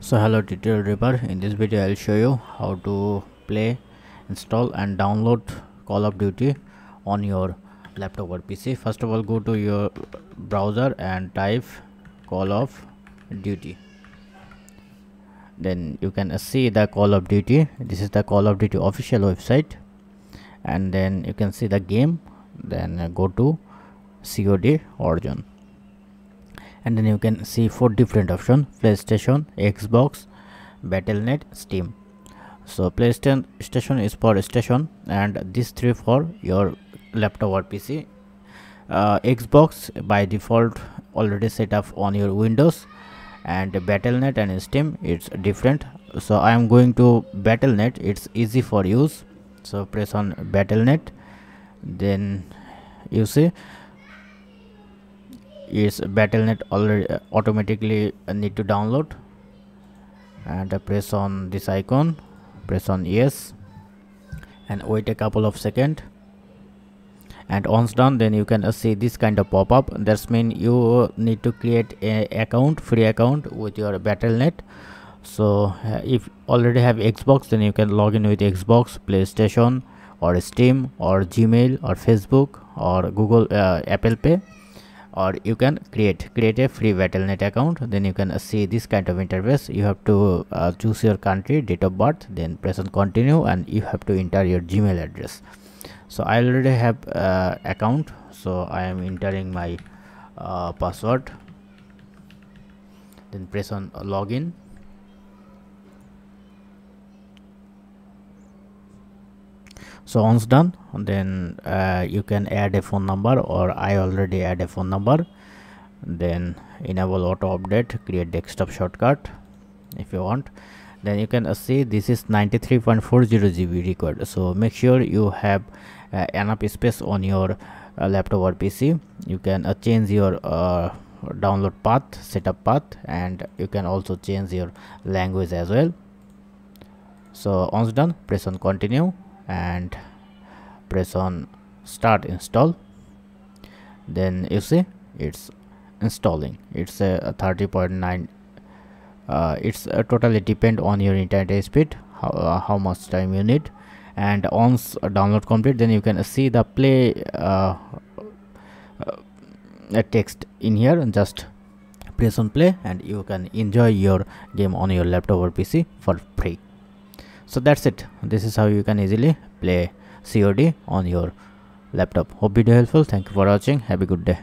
so hello Tutorial River in this video i'll show you how to play install and download call of duty on your laptop or pc first of all go to your browser and type call of duty. Then you can see the call of duty. This is the call of duty official website. And then you can see the game. Then go to cod origin and then you can see four different options. Playstation xbox battle.net steam. So playstation station is for station and these three for your laptop or pc uh, xbox by default already set up on your windows and battle.net and steam it's different. So i am going to battle.net it's easy for use. So press on battle.net then you see is battle.net already uh, automatically uh, need to download. And uh, press on this icon press on yes and wait a couple of seconds and once done then you can uh, see this kind of pop-up. That's mean you need to create a account free account with your battle.net so uh, if already have xbox then you can log in with xbox playstation or steam or gmail or facebook or google uh, apple pay or you can create create a free battle.net account. Then you can see this kind of interface. You have to uh, choose your country date of birth then press on continue and you have to enter your gmail address. So i already have uh, account. So i am entering my uh, password. Then press on login. So once done then uh, you can add a phone number or i already add a phone number. Then enable auto update create desktop shortcut if you want. Then you can uh, see this is 93.40 gb required. So make sure you have uh, enough space on your uh, laptop or pc you can uh, change your uh, download path setup path and you can also change your language as well. So once done press on continue and press on start install. Then you see it's installing. It's a 30.9 uh, it's uh, totally depend on your internet speed how, uh, how much time you need. And once download complete then you can see the play uh, uh, text in here. And just press on play and you can enjoy your game on your laptop or pc for free. So that's it. This is how you can easily play cod on your laptop. Hope video helpful. Thank you for watching. Have a good day